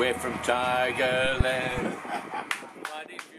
We're from Tigerland.